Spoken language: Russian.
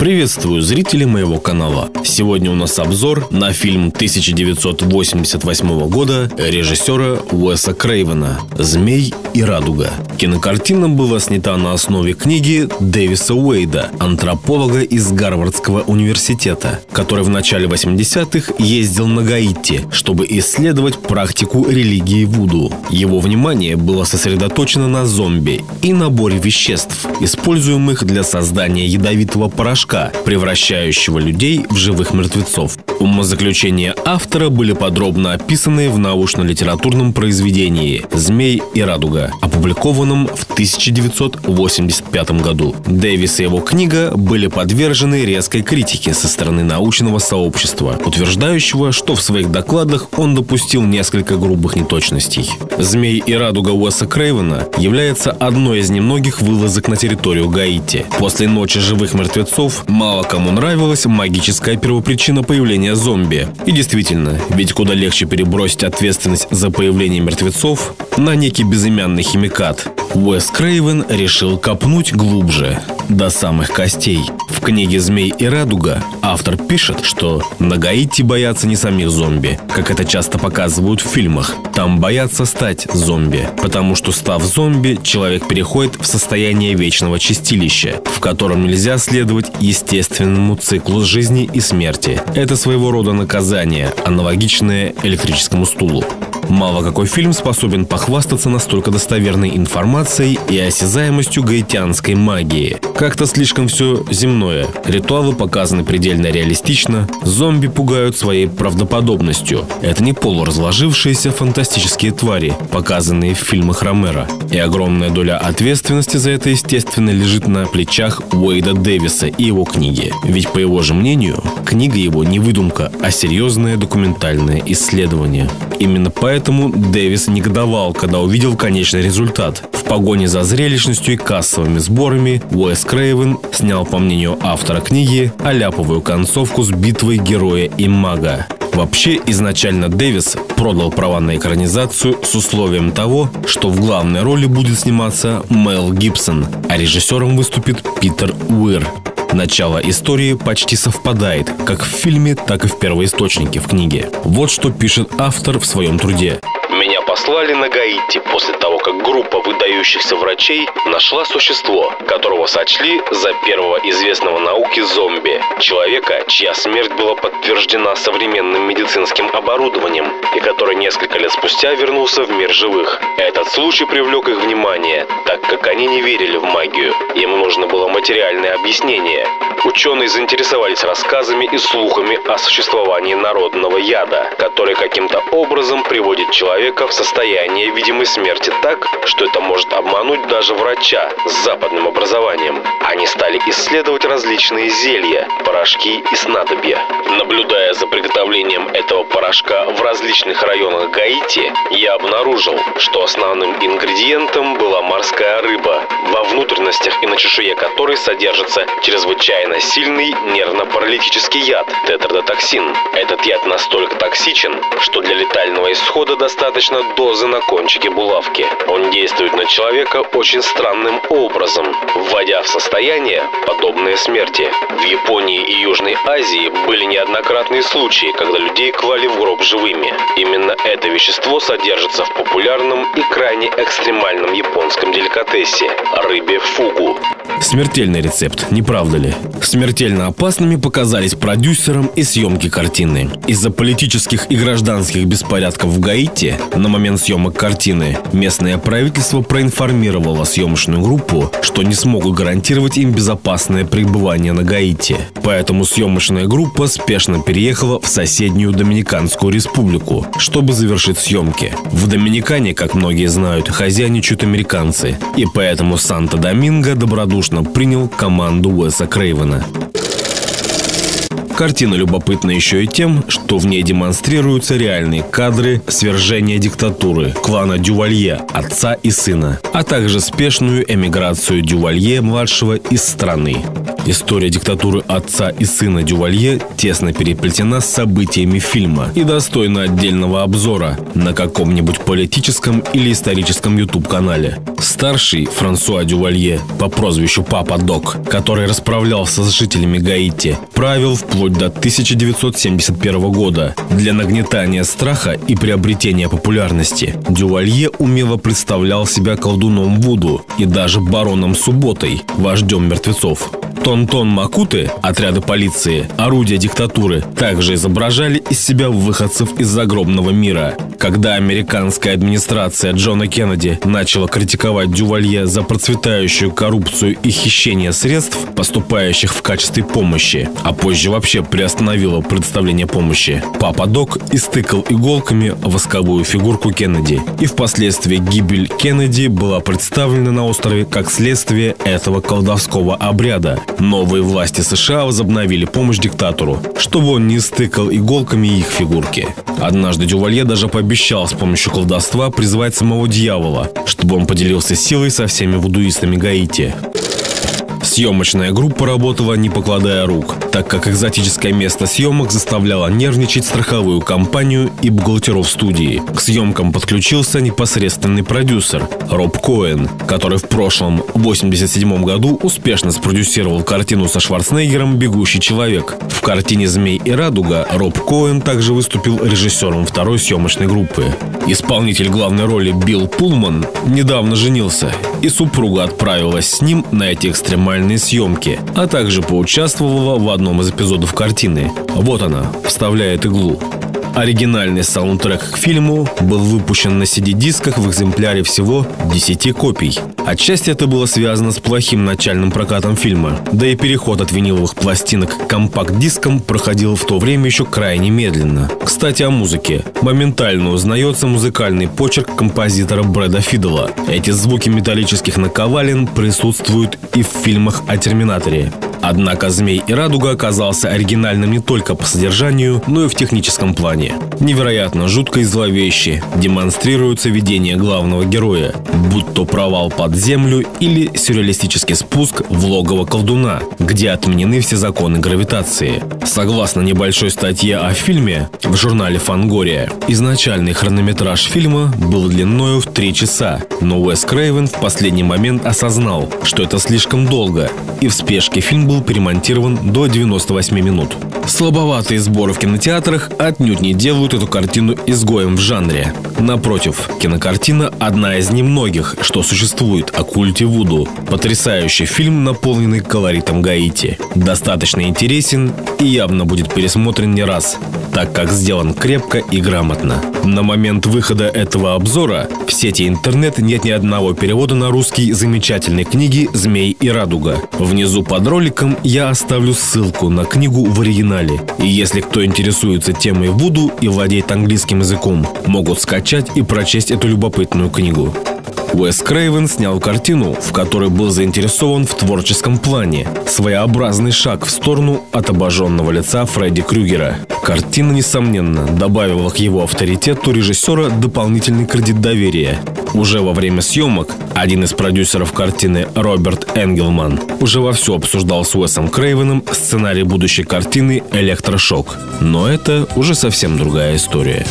Приветствую зрителей моего канала. Сегодня у нас обзор на фильм 1988 года режиссера Уэса Крейвена «Змей и радуга». Кинокартина была снята на основе книги Дэвиса Уэйда, антрополога из Гарвардского университета, который в начале 80-х ездил на Гаити, чтобы исследовать практику религии Вуду. Его внимание было сосредоточено на зомби и наборе веществ, используемых для создания ядовитого порошка превращающего людей в живых мертвецов. Умозаключения автора были подробно описаны в научно-литературном произведении «Змей и радуга», опубликованном в 1985 году. Дэвис и его книга были подвержены резкой критике со стороны научного сообщества, утверждающего, что в своих докладах он допустил несколько грубых неточностей. «Змей и радуга» Уэса Крейвена является одной из немногих вылазок на территорию Гаити. После «Ночи живых мертвецов» мало кому нравилась магическая первопричина появления зомби. И действительно, ведь куда легче перебросить ответственность за появление мертвецов на некий безымянный химикат. Уэс Крейвен решил копнуть глубже, до самых костей. В книге «Змей и радуга» автор пишет, что на Гаити боятся не самих зомби, как это часто показывают в фильмах. Там боятся стать зомби, потому что став зомби, человек переходит в состояние вечного чистилища, в котором нельзя следовать естественному циклу жизни и смерти. Это своего рода наказание, аналогичное электрическому стулу. Мало какой фильм способен похвастаться настолько достоверной информацией и осязаемостью гаитянской магии. Как-то слишком все земное. Ритуалы показаны предельно реалистично, зомби пугают своей правдоподобностью. Это не полуразложившиеся фантастические твари, показанные в фильмах Ромера. И огромная доля ответственности за это, естественно, лежит на плечах Уэйда Дэвиса и его книги. Ведь, по его же мнению, книга его не выдумка, а серьезное документальное исследование. Именно поэтому Дэвис негодовал, когда увидел конечный результат. Погоне за зрелищностью и кассовыми сборами Уэс Крейвен снял, по мнению автора книги, аляповую концовку с битвой героя и мага. Вообще, изначально Дэвис продал права на экранизацию с условием того, что в главной роли будет сниматься Мел Гибсон, а режиссером выступит Питер Уир. Начало истории почти совпадает как в фильме, так и в первоисточнике в книге. Вот что пишет автор в своем труде послали на Гаити после того, как группа выдающихся врачей нашла существо, которого сочли за первого известного науки зомби. Человека, чья смерть была подтверждена современным медицинским оборудованием и который несколько лет спустя вернулся в мир живых. Этот случай привлек их внимание, так как они не верили в магию. Им нужно было материальное объяснение. Ученые заинтересовались рассказами и слухами о существовании народного яда, который каким-то образом приводит человека в состояние видимой смерти так, что это может обмануть даже врача с западным образованием. Они стали исследовать различные зелья, порошки и снадобья. Наблюдая за приготовлением этого порошка в различных районах Гаити, я обнаружил, что основным ингредиентом была морская рыба, во внутренностях и на чешуе которой содержится чрезвычайно сильный нервно-паралитический яд – тетродотоксин. Этот яд настолько токсичен, что для летального исхода достаточно дозы на кончике булавки. Он действует на человека очень странным образом, вводя в состояние, подобное смерти. В Японии и Южной Азии были неоднократные случаи, когда людей клали в гроб живыми. Именно это вещество содержится в популярном и крайне экстремальном японском деликатесе – рыбе фугу. Смертельный рецепт, не правда ли? Смертельно опасными показались продюсерам и съемки картины. Из-за политических и гражданских беспорядков в Гаити на момент съемок картины местное правительство проинформировало съемочную группу, что не смогут гарантировать им безопасное пребывание на Гаити. Поэтому съемочная группа спешно переехала в соседнюю Доминиканскую республику, чтобы завершить съемки. В Доминикане, как многие знают, хозяйничают американцы, и поэтому Санта-Доминго добродушно принял команду Уэса Крейвена. Картина любопытна еще и тем, что в ней демонстрируются реальные кадры свержения диктатуры клана Дювалье, отца и сына, а также спешную эмиграцию Дювалье-младшего из страны. История диктатуры отца и сына Дювалье тесно переплетена с событиями фильма и достойна отдельного обзора на каком-нибудь политическом или историческом YouTube-канале. Старший Франсуа Дювалье по прозвищу Папа Док, который расправлялся с жителями Гаити, правил вплоть до 1971 года. Для нагнетания страха и приобретения популярности Дювалье умело представлял себя колдуном Вуду и даже бароном Субботой, вождем мертвецов. Тон-тон Макуты, отряды полиции, орудия диктатуры, также изображали из себя выходцев из загробного мира. Когда американская администрация Джона Кеннеди начала критиковать Дювалье за процветающую коррупцию и хищение средств, поступающих в качестве помощи, а позже вообще приостановила представление помощи, Папа Док истыкал иголками восковую фигурку Кеннеди. И впоследствии гибель Кеннеди была представлена на острове как следствие этого колдовского обряда. Новые власти США возобновили помощь диктатору, чтобы он не стыкал иголками их фигурки. Однажды Дювалье даже пообещал с помощью колдовства призвать самого дьявола, чтобы он поделился силой со всеми вудуистами Гаити. Съемочная группа работала не покладая рук, так как экзотическое место съемок заставляло нервничать страховую компанию и бухгалтеров студии. К съемкам подключился непосредственный продюсер Роб Коэн, который в прошлом, 87 году, успешно спродюсировал картину со Шварценеггером «Бегущий человек». В картине «Змей и радуга» Роб Коэн также выступил режиссером второй съемочной группы. Исполнитель главной роли Билл Пулман недавно женился, и супруга отправилась с ним на эти экстремальные съемки, а также поучаствовала в одном из эпизодов картины. Вот она, вставляет иглу. Оригинальный саундтрек к фильму был выпущен на CD-дисках в экземпляре всего 10 копий. Отчасти это было связано с плохим начальным прокатом фильма, да и переход от виниловых пластинок к компакт-дискам проходил в то время еще крайне медленно. Кстати, о музыке. Моментально узнается музыкальный почерк композитора Брэда Фидела. Эти звуки металлических наковален присутствуют и в фильмах о Терминаторе. Однако «Змей и радуга» оказался оригинальным не только по содержанию, но и в техническом плане. Невероятно жутко и зловеще демонстрируется видение главного героя, будь то провал под землю или сюрреалистический спуск в логово колдуна, где отменены все законы гравитации. Согласно небольшой статье о фильме в журнале «Фангория», изначальный хронометраж фильма был длиною в 3 часа, но Уэс Крейвен в последний момент осознал, что это слишком долго, и в спешке фильм был перемонтирован до 98 минут. Слабоватые сборы в кинотеатрах отнюдь не делают эту картину изгоем в жанре. Напротив, кинокартина – одна из немногих, что существует о культе Вуду. Потрясающий фильм, наполненный колоритом Гаити. Достаточно интересен и явно будет пересмотрен не раз, так как сделан крепко и грамотно. На момент выхода этого обзора в сети интернет нет ни одного перевода на русский замечательной книги «Змей и радуга». Внизу под роликом я оставлю ссылку на книгу в оригинале. И если кто интересуется темой Вуду и владеет английским языком, могут скачать и прочесть эту любопытную книгу. Уэс Крейвен снял картину, в которой был заинтересован в творческом плане. Своеобразный шаг в сторону от обожженного лица Фредди Крюгера. Картина, несомненно, добавила к его авторитету режиссера дополнительный кредит доверия. Уже во время съемок один из продюсеров картины Роберт Энгелман уже вовсю обсуждал с Уэсом Крейвеном сценарий будущей картины «Электрошок». Но это уже совсем другая история.